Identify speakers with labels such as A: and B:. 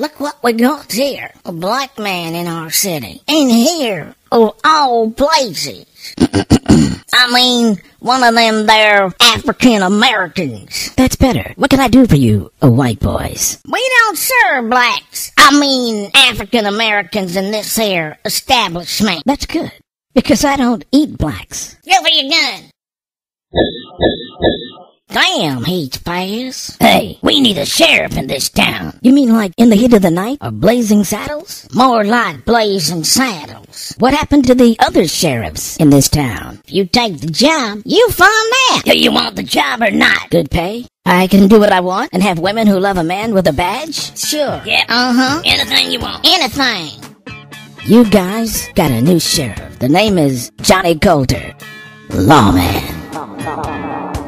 A: Look what we got here. A black man in our city. And here, of all places. I mean, one of them there African Americans.
B: That's better. What can I do for you, oh white boys?
A: We don't serve blacks. I mean, African Americans in this here establishment.
B: That's good. Because I don't eat blacks.
A: Give me your gun. Damn, he's fast.
B: Hey, we need a sheriff in this town. You mean like in the heat of the night or blazing saddles?
A: More like blazing saddles.
B: What happened to the other sheriffs in this town?
A: If you take the job, you find out.
B: Do you want the job or not? Good pay? I can do what I want and have women who love a man with a badge?
A: Sure.
B: Yeah.
A: Uh-huh.
B: Anything you want.
A: Anything.
B: You guys got a new sheriff. The name is Jonni Colter. Lawman.